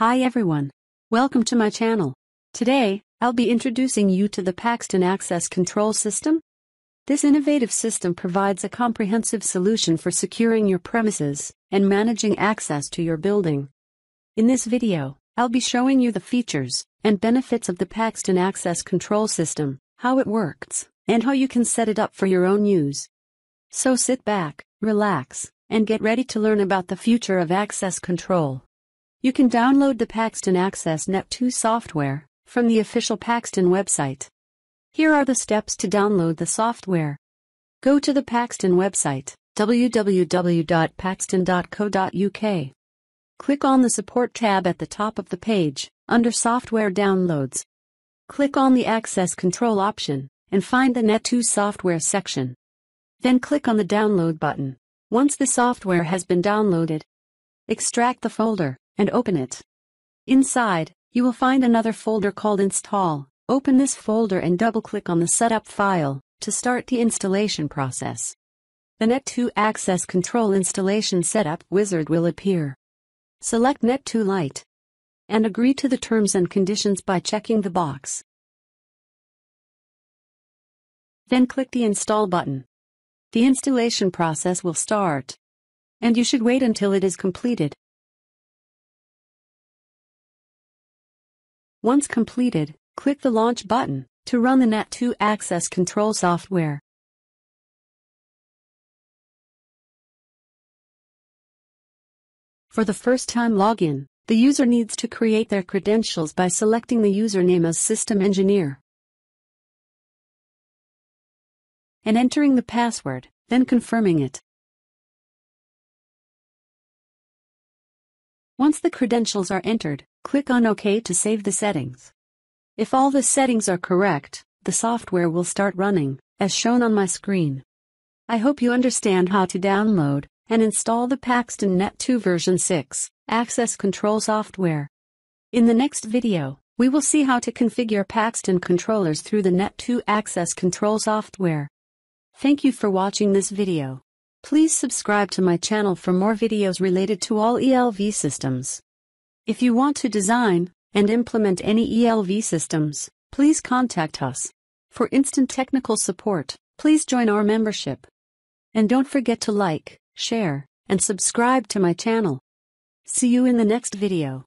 Hi everyone. Welcome to my channel. Today, I'll be introducing you to the Paxton Access Control System. This innovative system provides a comprehensive solution for securing your premises and managing access to your building. In this video, I'll be showing you the features and benefits of the Paxton Access Control System, how it works, and how you can set it up for your own use. So sit back, relax, and get ready to learn about the future of access control. You can download the Paxton Access Net2 software from the official Paxton website. Here are the steps to download the software. Go to the Paxton website, www.paxton.co.uk. Click on the Support tab at the top of the page, under Software Downloads. Click on the Access Control option, and find the Net2 software section. Then click on the Download button. Once the software has been downloaded, extract the folder and open it. Inside, you will find another folder called Install. Open this folder and double-click on the Setup file to start the installation process. The Net2 Access Control Installation Setup wizard will appear. Select Net2 Lite and agree to the terms and conditions by checking the box. Then click the Install button. The installation process will start. And you should wait until it is completed. Once completed, click the Launch button to run the Net2 Access Control software. For the first-time login, the user needs to create their credentials by selecting the username as System Engineer and entering the password, then confirming it. Once the credentials are entered, click on OK to save the settings. If all the settings are correct, the software will start running, as shown on my screen. I hope you understand how to download and install the Paxton Net2 version 6 access control software. In the next video, we will see how to configure Paxton controllers through the Net2 access control software. Thank you for watching this video. Please subscribe to my channel for more videos related to all ELV systems. If you want to design and implement any ELV systems, please contact us. For instant technical support, please join our membership. And don't forget to like, share, and subscribe to my channel. See you in the next video.